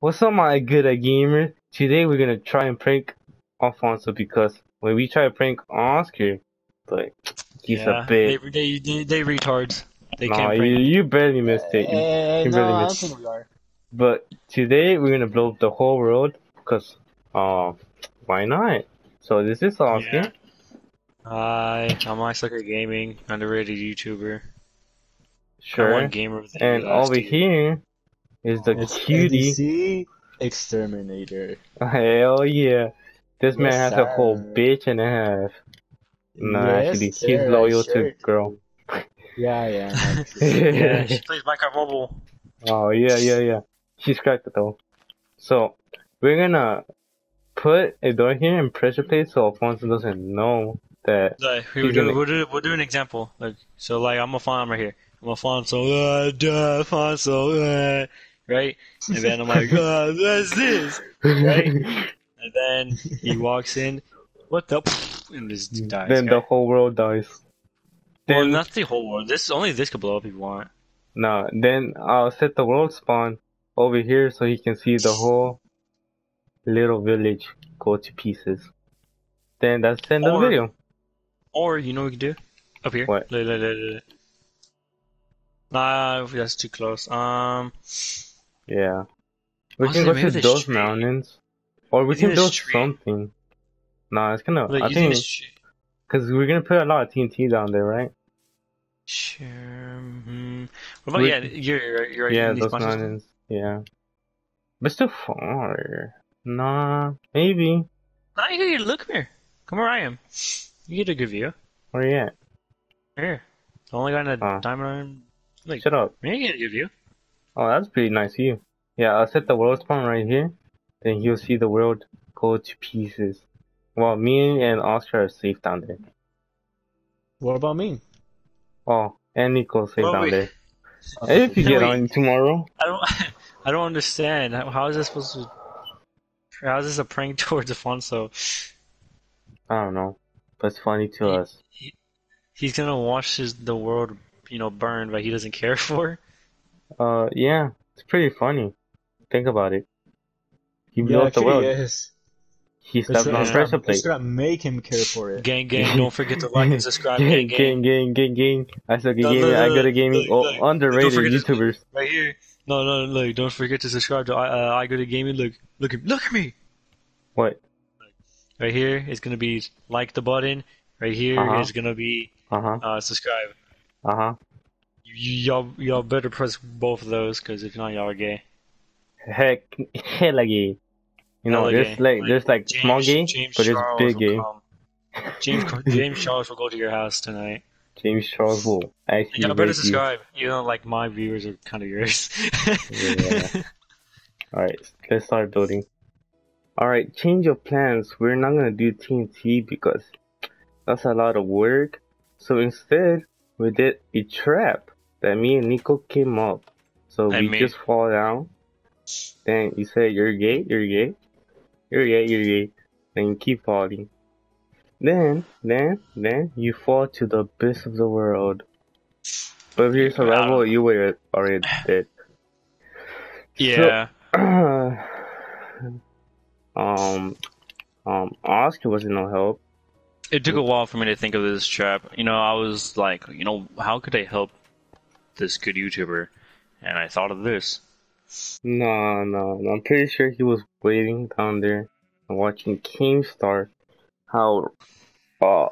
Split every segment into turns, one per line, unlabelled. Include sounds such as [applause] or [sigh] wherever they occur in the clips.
What's up, my good at gamer? Today we're gonna try and prank Alfonso because when we try to prank Oscar, like he's
yeah,
a bit.
They, they, they, they retards. They
Nah,
can't
you, you barely missed it. You-
Eh,
you
no,
barely
I don't think we are.
But today we're gonna blow up the whole world because, uh, why not? So this is Oscar.
Hi, I'm I Suck At Gaming, underrated YouTuber.
Sure.
I won Gamer of the
And
last
over
year.
here is the
It's
cutie.
NBC Exterminator.
Hell yeah. This man
Yes,
has a whole bitch and a half. No,
Yes,
actually, he's
sir, I
loyal
sure
to girl.
Yeah, yeah. actually. [laughs]
Yeah, she plays Minecraft Mobile.
Oh yeah, yeah, yeah. She's cracked though. So we're gonna put a door here and pressure plate so Alfonso doesn't know that.
Like, we
He's
will do,
gonna-
we'll, do, we'll do an example. Like, so, like, I'm a fawn right here. I'm a Alfonso, uh, duh, Alfonso, uh, right? And then I'm like, [laughs] uh, what's this? Right? And then he [laughs] walks in, what the? [laughs] And just dies.
then the whole world dies.
well, not the whole world. This only this could blow up if you want.
no, then I'll set the world spawn over here so he can see the whole little village go to pieces. Then that's the end of the video.
Or you know what we can do? Up here.
What?
Nah, that's too close. Um,
Yeah. We can go to those
street-
mountains. Or we
Isn't
can build
street-
something. Nah, it's kinda.
like
I think. Because we're gonna put a lot of TNT down there, right?
Sure. hmm. What about
We-
yeah? You're right. You're right.
yeah, those mountains. Yeah. But it's too far. Nah, maybe.
Nah, you here. Look here. Come where I am. You get a good view.
Where are you at?
Here. The only guy in the
Ah.
diamond iron. Like,
Shut up.
you get a good view.
Oh, that's pretty nice of you. Yeah, I'll set the world spawn right here. Then you'll see the world go to pieces. Well, me and Oscar are safe down there.
What about me?
Oh, and Nico's safe
Well,
down
wait.
there. [laughs] If you get
Wait.
on tomorrow.
I don't. [laughs] I don't understand. How, how is this supposed to? How is this a prank [laughs] towards Alfonso?
I don't know. But it's funny to
He-
us.
He's gonna watch his, the world, you know, burn, but he doesn't care for.
Uh, yeah, it's pretty funny. Think about it. He blew
Yeah,
up the world.
yes.
He
It's
stepped
gonna,
on
Yeah.
pressure
it's
plate.
gonna make him care for it.
Gang, gang! Don't [laughs] forget to like and subscribe.
gang,
Gang, gang!
gang, gang, gang, gang. I suck at
No, no,
gaming.
no,
I go to gaming.
look,
Oh,
look.
Underrated
forget to-
YouTubers.
Right here. No, no, look! Don't forget to subscribe to uh, I Go to Gaming. Look, look at, look at me.
What?
Right here is gonna be like the button. Right here is
Uh-huh.
gonna be
Uh huh.
uh, subscribe.
Uh huh.
You, y'all, y'all better press both of those, cause if not, y'all are gay.
Heck, [laughs] hella gay. You know, there's like
Like,
like
James,
small gay,
James
but it's big gay.
James [laughs] James Charles will go to your house tonight.
James Charles will actually
Y'all better
rape you.
subscribe. You know, like my viewers are kind of yours.
Yeah. [laughs] All right, let's start building. All right, change of plans. We're not gonna do TNT because that's a lot of work. So instead, we did a trap that me and Nico came up. So
And
we
me.
just fall down. Then you say you're gay, you're gay, you're gay, you're gay. Then you keep falling. Then, then, then you fall to the abyss of the world. But if you're survival, you were already dead.
yeah. [clears throat]
um, um, Oscar wasn't no help.
It took a while for me to think of this trap. You know, I was like, you know, how could I help this good YouTuber? And I thought of this.
No, no, no, I'm pretty sure he was waiting down there and watching Keemstar. How, uh,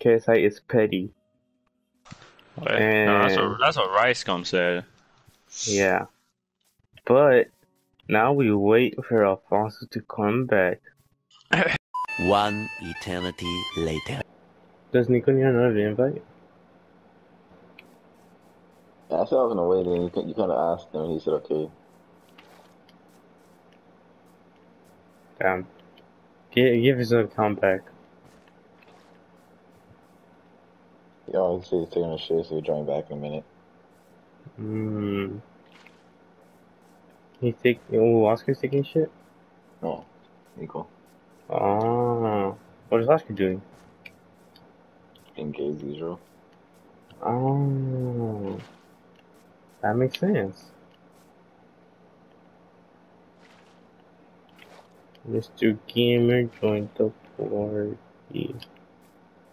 KSI is petty.
Okay. No, that's what that's what Rice Gum said.
Yeah. But now we wait for Alfonso to come back.
One eternity later.
Does Nico need another invite?
I said I was gonna wait, and you, you kind of asked him, and he said okay.
Damn. Give, give his account back.
Yeah, I see he's taking a shit, so he'll join back in a minute.
Hmm. He's taking. Oh, Oscar's taking shit?
No, equal.
Oh. What is Oscar doing?
Engage usual.
Oh. That makes sense. Mr. Gamer joined the party.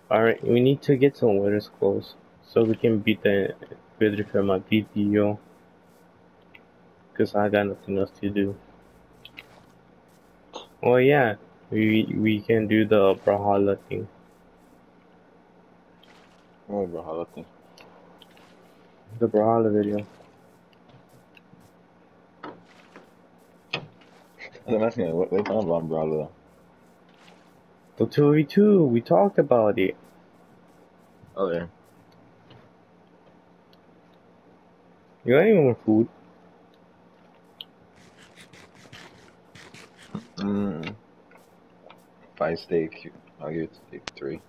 Alright, we need to get some weather scrolls so we can beat the video for my video. Cause I got nothing else to do. Oh yeah, we we can do the Brawlhalla thing.
Oh, bro, thing.
The Brawlhalla video.
I'm asking, what they talking about, bro?
The 2v2, we talked about it.
Oh, yeah.
You got any more food?
Mm. Five steak. I'll give it three.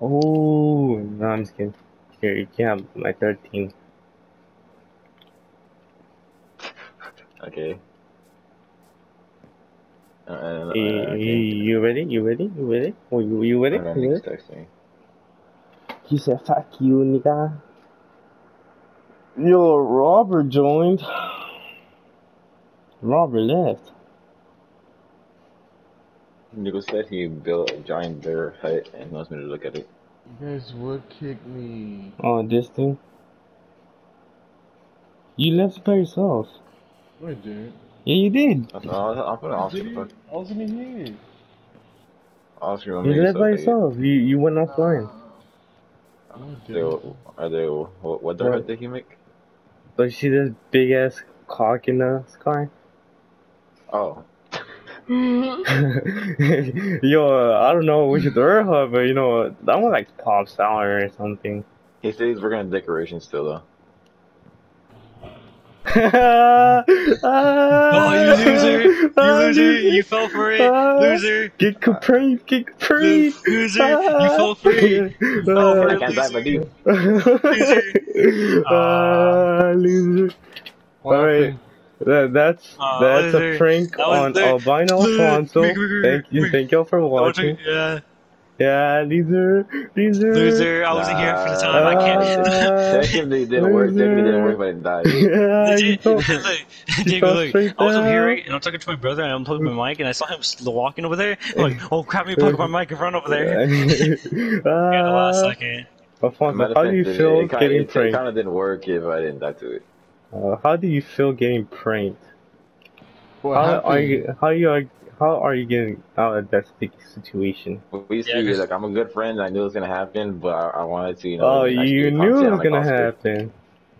Oh, no, I'm just kidding. Here, you can have my 13. [laughs]
Okay. Uh, and, uh,
You, you ready? You ready? You ready? Oh, you, you ready?
Alright,
You ready?
texting.
He said, fuck you, nigga. Yo, Robert joined. Robert left.
Nico said he built a giant bear hut and he wants me to look at it.
You guys would kick me.
Oh, this thing? You left by yourself.
No, I didn't.
Yeah, you did.
I'll, I'll, I'll put an Oscar.
Did
Fuck.
you? I was in here.
Oscar on
You
me.
left
so
by yourself. You you went offline.
No, I
are they, what, what the
What?
did he make?
But you see this big ass cock in the sky?
Oh. [laughs]
Yo, I don't know which door hut, but you know, that one like pops out or something.
He said he's working on decorations still though.
Oh,
Oh, you loser! You ah, ah, loser! You fell for it! Loser!
Get Capri! Get Capri!
Loser! You fell for it! [laughs]
You
fell for
I
it,
can't dive but you.
Ah, loser.
What
Alright. That, that's
Aw,
that's a prank
That
on
the-
Albino [laughs]
Loser.
Alfonso. Thank you, thank y'all for watching.
Yeah,
Yeah, loser, loser.
loser! I wasn't here for the time. I can't.
Technically it didn't work. Technically didn't work, but it died. [laughs]
yeah, [laughs] you
Legit, look, David,
fell
look. I was up here, right, and I'm talking to my brother, and I'm plugging my mic, and I saw him s- walking over there. I'm like, oh crap, me plug my mic in front over there. Yeah, [laughs] the last
Ah,
second.
Alfonso,
Matter
how do you feel
it, it,
getting
kinda, it,
pranked?
kind of didn't work if I didn't die to it.
Uh, how do you feel getting pranked?
What
How
happened?
are you? How you are? How are you getting out of that sticky situation?
We
Yeah,
see,
'cause-
like I'm a good friend. I knew it was gonna happen, but I, I wanted to, you know.
Oh, you knew it was
like
gonna happen.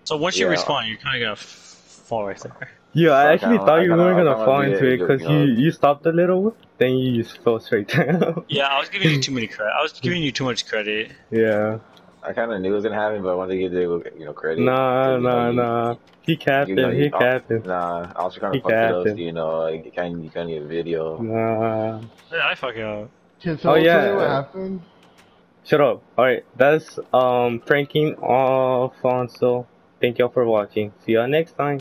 So once you
Yeah.
respawn, you're kind of gonna fall right there.
Yeah, I
I
actually
kinda-
thought
I
you
kinda-
weren't gonna fall into it
you
because
know.
you you stopped a little, then you just fell straight down.
Yeah, I was giving you too [laughs] many credit. I was giving you too much credit.
yeah.
I kind of knew it was gonna happen, but I wanted to give you, you know, credit.
Nah,
You know,
nah,
you-
nah. He capped
You know,
it. He capped it.
Nah, I was trying
He
to fuck it up, you know, like, you kind you kind of need a video.
Nah.
Yeah, I fucking up.
Can someone
Oh, yeah.
tell me what happened?
Shut up. Alright, that's um pranking Alfonso. Thank y'all for watching. See y'all next time.